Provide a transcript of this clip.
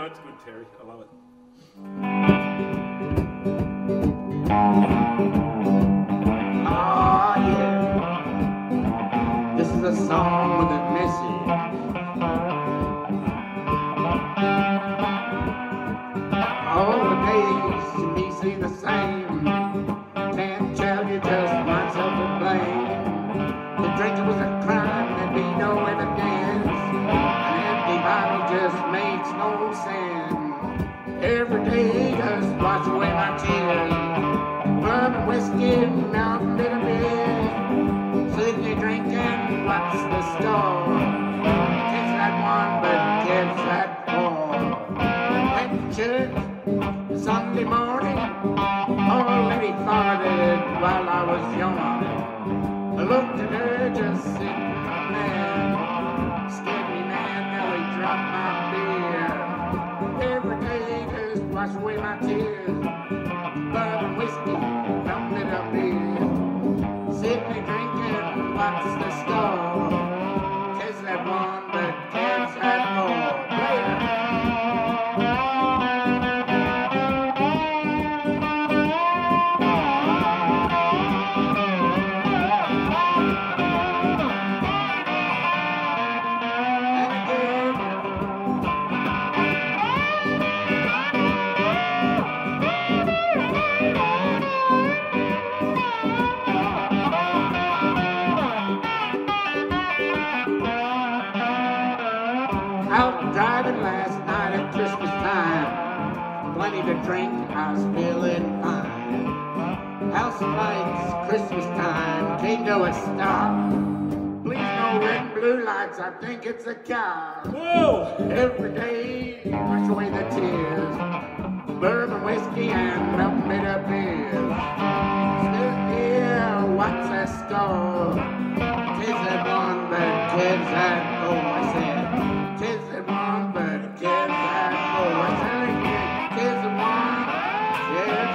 Oh, no, it's good, Terry. I love it. Oh, yeah. This is a song with a message. All oh, the days to me seem the same. Can't tell you just myself to blame. The drinking was a Sunday morning. Already farted while I was young. I looked at her just sitting there. Scared me, man, nearly dropped my beer. Every day just wash away my tears. Bourbon, whiskey, rum it up beer. Sitting drinking, what's the driving last night at Christmas time. Plenty to drink, I was feeling fine. House lights, Christmas time, can't go a stop. Please no red blue lights, I think it's a car. Whoa! Every day, wash away the tears. Bourbon whiskey and nothing bitter beers. Still here, what's that score? Tez's had one, but Kev's had four. I said, Yeah.